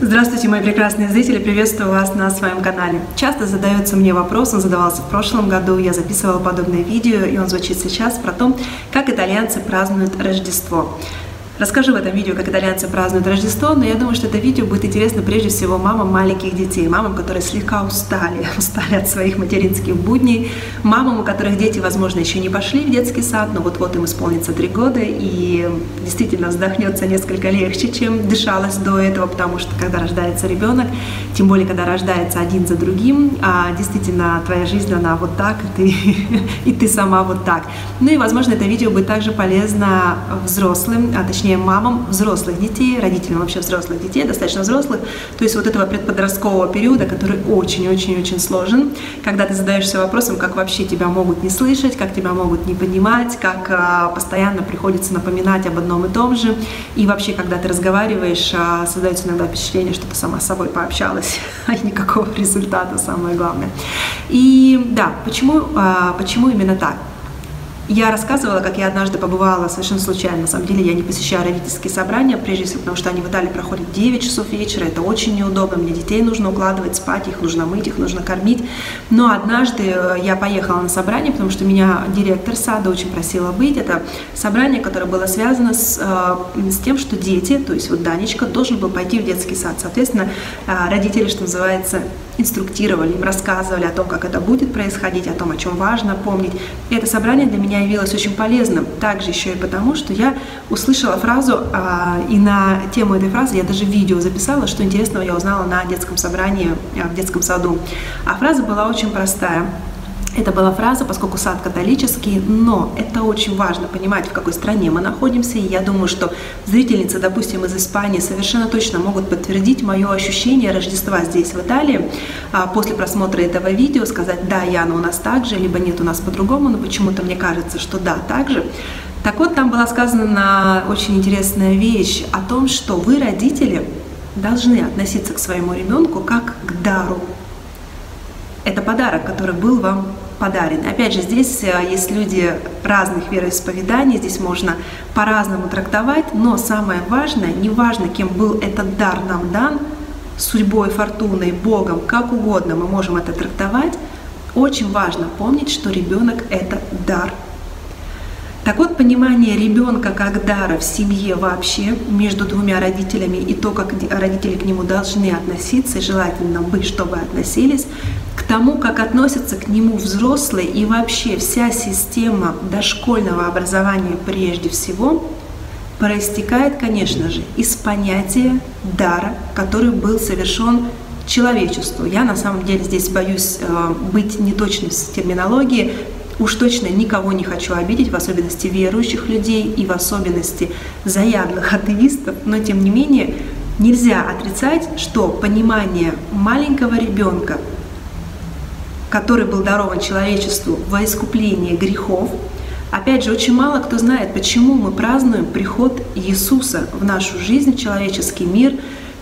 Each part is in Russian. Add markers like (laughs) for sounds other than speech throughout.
Здравствуйте, мои прекрасные зрители, приветствую вас на своем канале. Часто задается мне вопрос, он задавался в прошлом году, я записывала подобное видео, и он звучит сейчас, про то, как итальянцы празднуют Рождество. Расскажу в этом видео, как итальянцы празднуют Рождество, но я думаю, что это видео будет интересно прежде всего мамам маленьких детей, мамам, которые слегка устали, (laughs) устали от своих материнских будней, мамам, у которых дети, возможно, еще не пошли в детский сад, но вот-вот им исполнится три года, и действительно вздохнется несколько легче, чем дышалось до этого, потому что когда рождается ребенок, тем более, когда рождается один за другим, а действительно твоя жизнь, она вот так, и ты, (laughs) и ты сама вот так. Ну и, возможно, это видео будет также полезно взрослым, а точнее точнее мамам взрослых детей, родителям вообще взрослых детей, достаточно взрослых, то есть вот этого предподросткового периода, который очень-очень-очень сложен, когда ты задаешься вопросом, как вообще тебя могут не слышать, как тебя могут не понимать, как а, постоянно приходится напоминать об одном и том же, и вообще, когда ты разговариваешь, а, создается иногда впечатление, что ты сама с собой пообщалась, (laughs) а никакого (laughs) результата, самое главное. И да, почему, а, почему именно так? Я рассказывала, как я однажды побывала совершенно случайно. На самом деле я не посещаю родительские собрания, прежде всего, потому что они в Италии проходят 9 часов вечера. Это очень неудобно. Мне детей нужно укладывать спать, их нужно мыть, их нужно кормить. Но однажды э, я поехала на собрание, потому что меня директор сада очень просила быть. Это собрание, которое было связано с, э, с тем, что дети, то есть вот Данечка, должен был пойти в детский сад. Соответственно, э, родители, что называется, инструктировали, им рассказывали о том, как это будет происходить, о том, о чем важно помнить. И это собрание для меня явилось очень полезным, также еще и потому, что я услышала фразу, а, и на тему этой фразы я даже видео записала, что интересного я узнала на детском собрании а, в детском саду. А фраза была очень простая. Это была фраза, поскольку сад католический, но это очень важно понимать, в какой стране мы находимся. И я думаю, что зрительницы, допустим, из Испании совершенно точно могут подтвердить мое ощущение Рождества здесь, в Италии, а после просмотра этого видео, сказать, да, Яна, у нас так же, либо нет, у нас по-другому, но почему-то мне кажется, что да, так же. Так вот, там была сказана очень интересная вещь о том, что вы, родители, должны относиться к своему ребенку как к дару. Это подарок, который был вам подарен. Опять же, здесь э, есть люди разных вероисповеданий, здесь можно по-разному трактовать, но самое важное, не важно, кем был этот дар нам дан, судьбой, фортуной, Богом, как угодно мы можем это трактовать, очень важно помнить, что ребенок – это дар. Так вот, понимание ребенка как дара в семье вообще, между двумя родителями, и то, как родители к нему должны относиться, и желательно бы, чтобы относились, тому, как относятся к нему взрослые и вообще вся система дошкольного образования прежде всего, проистекает, конечно же, из понятия дара, который был совершен человечеству. Я на самом деле здесь боюсь э, быть неточной в терминологии, Уж точно никого не хочу обидеть, в особенности верующих людей и в особенности заядлых атеистов, но тем не менее нельзя отрицать, что понимание маленького ребенка который был дарован человечеству во искупление грехов. Опять же, очень мало кто знает, почему мы празднуем приход Иисуса в нашу жизнь, в человеческий мир,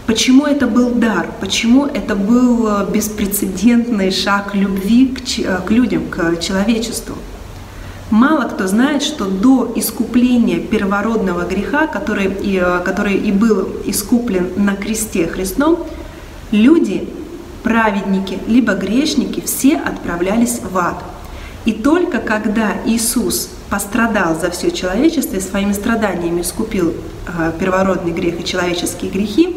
почему это был дар, почему это был э, беспрецедентный шаг любви к, э, к людям, к человечеству. Мало кто знает, что до искупления первородного греха, который и, э, который и был искуплен на кресте Христом, люди праведники, либо грешники, все отправлялись в ад. И только когда Иисус пострадал за все человечество и своими страданиями искупил э, первородный грех и человеческие грехи,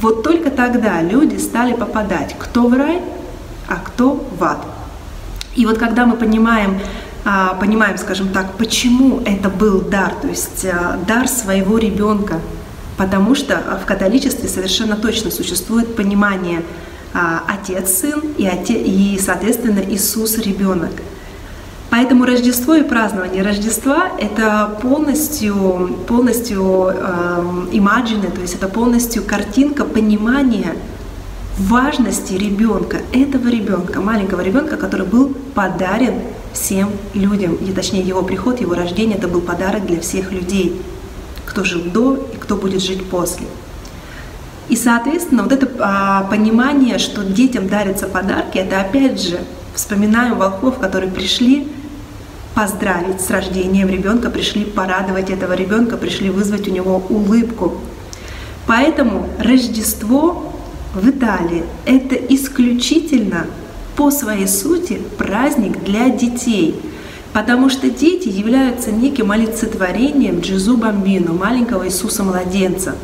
вот только тогда люди стали попадать кто в рай, а кто в ад. И вот когда мы понимаем, а, понимаем, скажем так, почему это был дар, то есть э, дар своего ребенка, потому что в католичестве совершенно точно существует понимание а, Отец, Сын и, отец, и, соответственно, Иисус ребенок. Поэтому Рождество и празднование Рождества – это полностью, полностью э, imagine, то есть это полностью картинка понимания важности ребенка, этого ребенка, маленького ребенка, который был подарен всем людям, и точнее его приход, его рождение – это был подарок для всех людей, кто жил до и кто будет жить после. И, соответственно, вот это а, понимание, что детям дарятся подарки, это опять же вспоминаем волхвов, которые пришли поздравить с рождением ребенка, пришли порадовать этого ребенка, пришли вызвать у него улыбку. Поэтому Рождество в Италии – это исключительно по своей сути праздник для детей, потому что дети являются неким олицетворением Джезу Бамбину, маленького Иисуса-младенца.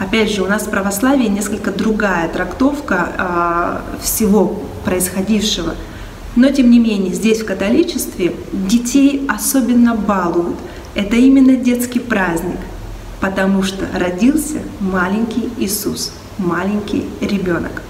Опять же, у нас в православии несколько другая трактовка э, всего происходившего. Но, тем не менее, здесь в католичестве детей особенно балуют. Это именно детский праздник, потому что родился маленький Иисус, маленький ребенок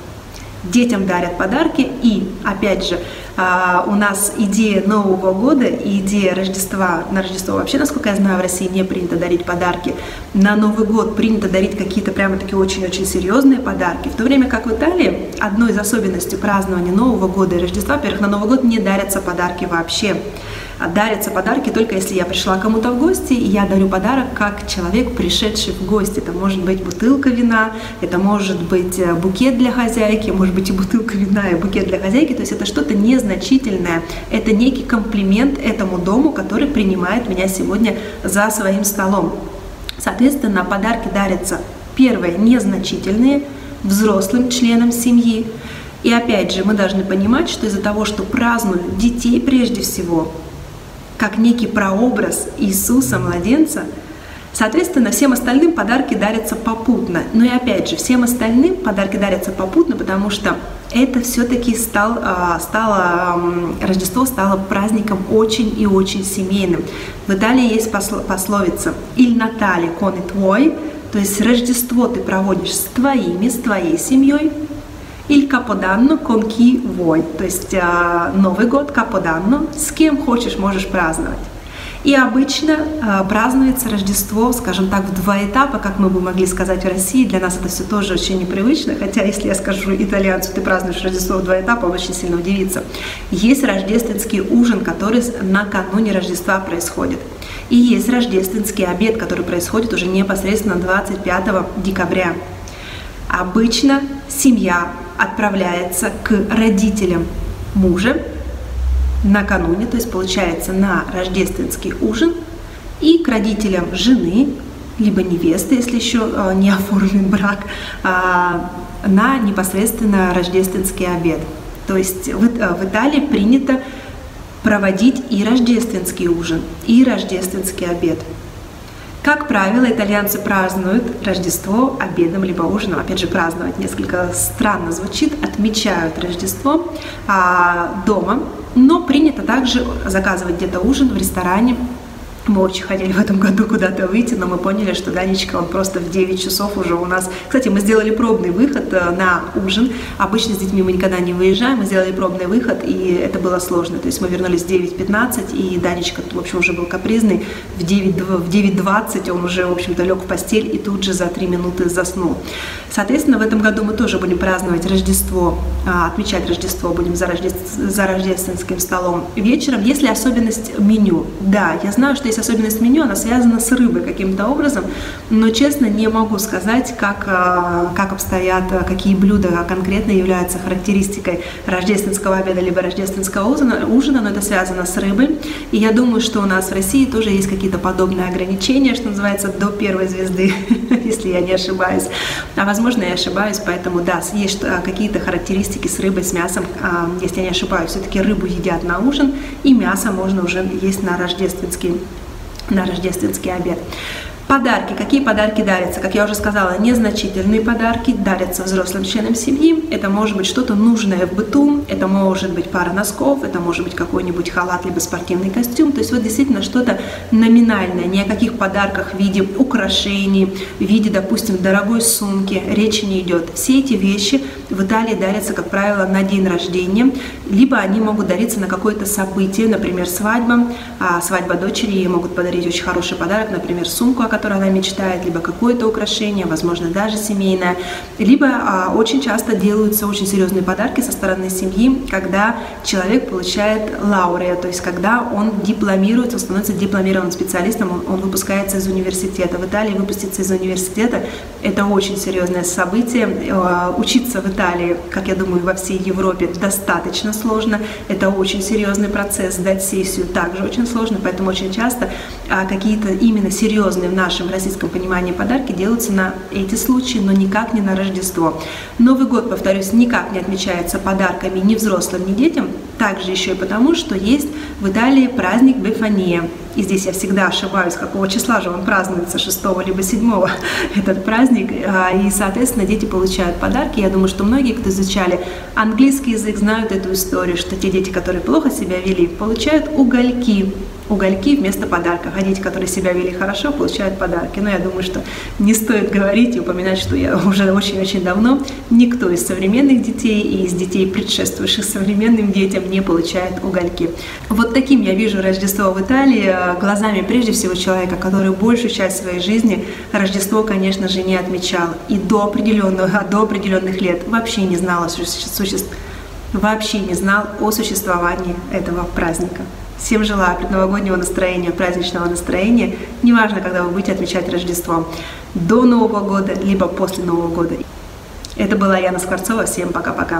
детям дарят подарки. И, опять же, а, у нас идея Нового года и идея Рождества, на Рождество вообще, насколько я знаю, в России не принято дарить подарки. На Новый год принято дарить какие-то прямо такие очень-очень серьезные подарки. В то время как в Италии одной из особенностей празднования Нового года и Рождества, во-первых, на Новый год не дарятся подарки вообще дарятся подарки только если я пришла кому-то в гости, и я дарю подарок как человек, пришедший в гости. Это может быть бутылка вина, это может быть э, букет для хозяйки, может быть и бутылка вина, и букет для хозяйки. То есть это что-то незначительное. Это некий комплимент этому дому, который принимает меня сегодня за своим столом. Соответственно, подарки дарятся, первое, незначительные, взрослым членам семьи. И опять же, мы должны понимать, что из-за того, что празднуют детей прежде всего, как некий прообраз Иисуса, младенца, Соответственно, всем остальным подарки дарятся попутно. Но и опять же, всем остальным подарки дарятся попутно, потому что это все-таки стал, а, стало, Рождество стало праздником очень и очень семейным. В Италии есть пословица «Il Natale con i tuoi», то есть Рождество ты проводишь с твоими, с твоей семьей, Capodanno con chi vuoi, то есть а, Новый год, Каподанно, с кем хочешь, можешь праздновать. И обычно э, празднуется Рождество, скажем так, в два этапа, как мы бы могли сказать в России. Для нас это все тоже очень непривычно, хотя если я скажу итальянцу, ты празднуешь Рождество в два этапа, он очень сильно удивится. Есть рождественский ужин, который накануне Рождества происходит. И есть рождественский обед, который происходит уже непосредственно 25 декабря. Обычно семья отправляется к родителям мужа накануне, то есть получается на рождественский ужин, и к родителям жены, либо невесты, если еще э, не оформлен (laughs) брак, а, на непосредственно рождественский обед. То есть э, в Италии принято проводить и рождественский ужин, и рождественский обед. Как правило, итальянцы празднуют Рождество обедом либо ужином. Опять же, праздновать несколько странно звучит. Отмечают Рождество а, дома, но принято также заказывать где-то ужин в ресторане мы очень хотели в этом году куда-то выйти, но мы поняли, что Данечка, он просто в 9 часов уже у нас... Кстати, мы сделали пробный выход э, на ужин. Обычно с детьми мы никогда не выезжаем. Мы сделали пробный выход, и это было сложно. То есть мы вернулись в 9.15, и Данечка, в общем, уже был капризный. В 9.20 он уже, в общем-то, лег в постель и тут же за 3 минуты заснул. Соответственно, в этом году мы тоже будем праздновать Рождество, отмечать Рождество будем за, рожде... за рождественским столом вечером. Есть ли особенность меню? Да, я знаю, что есть особенность меню, она связана с рыбой каким-то образом, но честно не могу сказать, как, а, как обстоят, а, какие блюда конкретно являются характеристикой рождественского обеда либо рождественского ужина, ужина, но это связано с рыбой. И я думаю, что у нас в России тоже есть какие-то подобные ограничения, что называется, до первой звезды, (laughs) если я не ошибаюсь. А возможно, я ошибаюсь, поэтому да, есть а, какие-то характеристики с рыбой, с мясом, если я не ошибаюсь. Все-таки рыбу едят на ужин, и мясо можно уже есть на рождественский на рождественский обед. Подарки. Какие подарки дарятся? Как я уже сказала, незначительные подарки дарятся взрослым членам семьи. Это может быть что-то нужное в быту, это может быть пара носков, это может быть какой-нибудь халат, либо спортивный костюм. То есть вот действительно что-то номинальное, ни о каких подарках в виде украшений, в виде, допустим, дорогой сумки речи не идет. Все эти вещи в Италии дарятся, как правило, на день рождения, либо они могут дариться на какое-то событие, например, свадьба. А свадьба дочери ей могут подарить очень хороший подарок, например, сумку, о которой она мечтает, либо какое-то украшение, возможно, даже семейное, либо а, очень часто делаются очень серьезные подарки со стороны семьи, когда человек получает лаурея, то есть когда он дипломируется, становится дипломированным специалистом, он, он выпускается из университета. В Италии выпуститься из университета – это очень серьезное событие. А, учиться в Италии, как я думаю, во всей Европе достаточно сложно. Это очень серьезный процесс. Сдать сессию также очень сложно, поэтому очень часто а, какие-то именно серьезные в нашей нашем российском понимании подарки делаются на эти случаи, но никак не на Рождество. Новый год, повторюсь, никак не отмечается подарками ни взрослым, ни детям, также еще и потому, что есть в Италии праздник Бефания. И здесь я всегда ошибаюсь, какого числа же он празднуется, 6 либо 7 (laughs) этот праздник. А, и, соответственно, дети получают подарки. Я думаю, что многие, кто изучали английский язык, знают эту историю, что те дети, которые плохо себя вели, получают угольки угольки вместо подарков. А дети, которые себя вели хорошо, получают подарки. Но я думаю, что не стоит говорить и упоминать, что я (laughs) уже очень-очень давно никто из современных детей и из детей, предшествующих современным детям, не получает угольки. Вот таким я вижу Рождество в Италии, э, глазами прежде всего человека, который большую часть своей жизни Рождество, конечно же, не отмечал. И до определенного, до определенных лет вообще не знал о существовании вообще не знал о существовании этого праздника. Всем желаю предновогоднего настроения, праздничного настроения. Неважно, когда вы будете отмечать Рождество. До Нового года, либо после Нового года. Это была Яна Скворцова. Всем пока-пока.